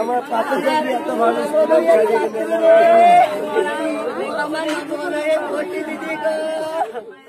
আমার পাশে এত ভালো আমার